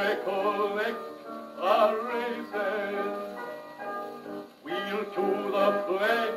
recollect our races. We'll to the place.